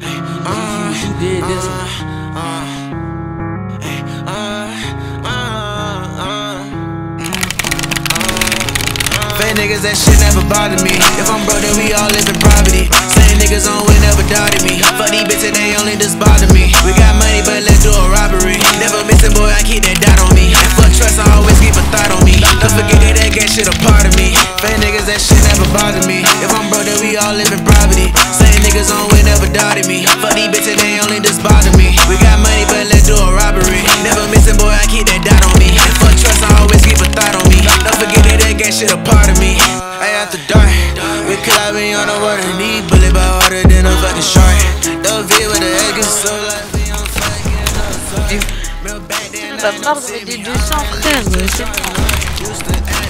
Who did this niggas, that shit never bothered me. If I'm broke, then we all live in poverty. Same niggas on way never doubted me. Fuck these bitches, they only just bother me. We got money, but let's do a robbery. Never missing, boy, I keep that dot on me. Shit a part of me. Fake niggas, that shit never bothered me. If I'm broke, then we all live in poverty. Same niggas on way never doubted me. Fuck these bitches, they only just bother me. We got money, but let's do a robbery. Never missing, boy, I keep that dot on me. And fuck trust, I always keep a thought on me. Don't forget that that gang shit a part of me. I after dark, we could have been on the water, need bullet by harder than a fucking shark. The V with the egg is so like we on fucking Pas marre de mettre des frère, c'est